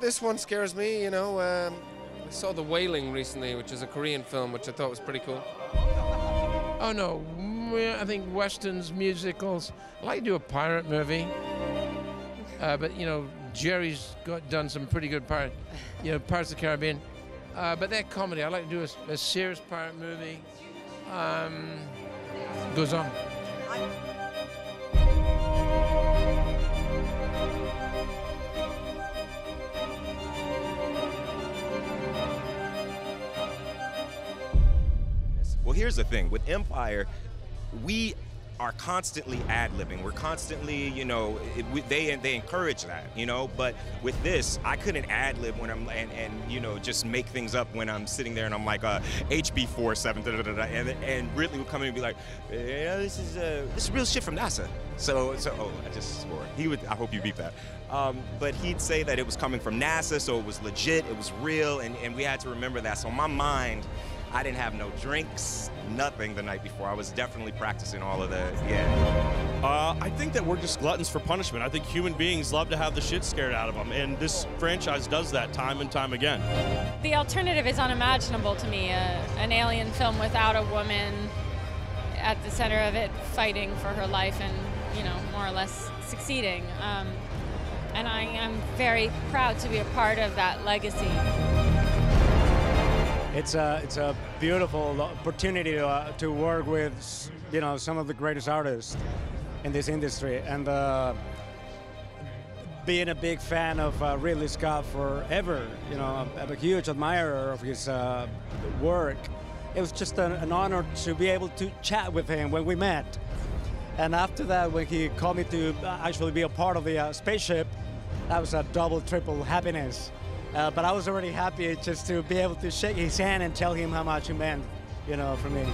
This one scares me, you know. Um, I saw The Wailing recently, which is a Korean film, which I thought was pretty cool. Oh no, I think westerns, musicals. I like to do a pirate movie, uh, but you know Jerry's got done some pretty good pirate, you know, Pirates of the Caribbean. Uh, but that comedy, I like to do a, a serious pirate movie. Um, goes on. Here's the thing with Empire, we are constantly ad libbing. We're constantly, you know, it, we, they they encourage that, you know. But with this, I couldn't ad lib when I'm and, and you know just make things up when I'm sitting there and I'm like uh, HB four seven da, da, da, da, and and Ridley would come in and be like, yeah, this is uh, this is real shit from NASA. So so oh, I just swore. He would. I hope you beat that. Um, but he'd say that it was coming from NASA, so it was legit, it was real, and, and we had to remember that. So my mind I didn't have no drinks, nothing the night before. I was definitely practicing all of that. yeah. Uh, I think that we're just gluttons for punishment. I think human beings love to have the shit scared out of them, and this franchise does that time and time again. The alternative is unimaginable to me. Uh, an alien film without a woman at the center of it fighting for her life and, you know, more or less succeeding. Um, and I am very proud to be a part of that legacy it's a it's a beautiful opportunity to, uh, to work with you know some of the greatest artists in this industry. And uh, being a big fan of uh, Ridley Scott forever you know I'm a huge admirer of his uh, work. It was just an, an, honor to be able to chat with him when we met. And after that when he called me to uh, actually be a part of the uh, spaceship that was a double triple happiness uh, but I was already happy just to be able to shake his hand and tell him how much he meant, you know, for me.